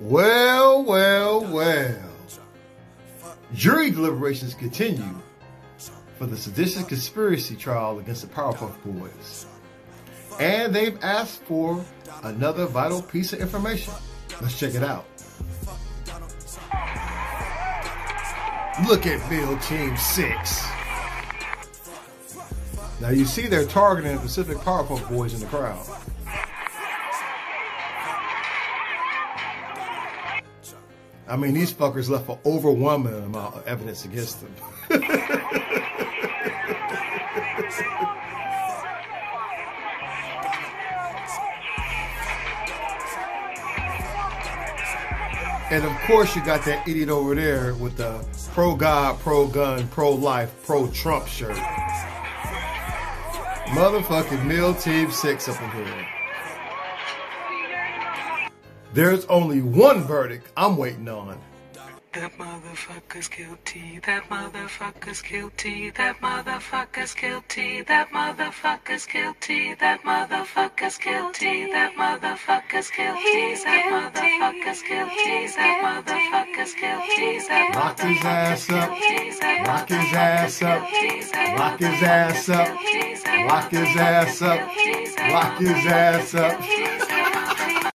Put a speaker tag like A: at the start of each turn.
A: Well, well, well. Jury deliberations continue for the seditious conspiracy trial against the Powerpuff Boys. And they've asked for another vital piece of information. Let's check it out. Look at Bill Team 6. Now you see they're targeting the Pacific Powerpuff Boys in the crowd. I mean, these fuckers left an overwhelming amount of evidence against them. and of course, you got that idiot over there with the pro God, pro gun, pro life, pro Trump shirt. Motherfucking Meal Team 6 up in here. There's only one verdict I'm waiting on.
B: That motherfucker's guilty. That motherfucker's guilty. That motherfucker's guilty. That motherfucker's guilty. That motherfucker's guilty. That motherfucker's guilty. That motherfucker's guilty. That motherfucker's guilty. That
A: Lock his ass up. Lock his ass up. Lock his ass up. Lock his ass up. Lock his ass up.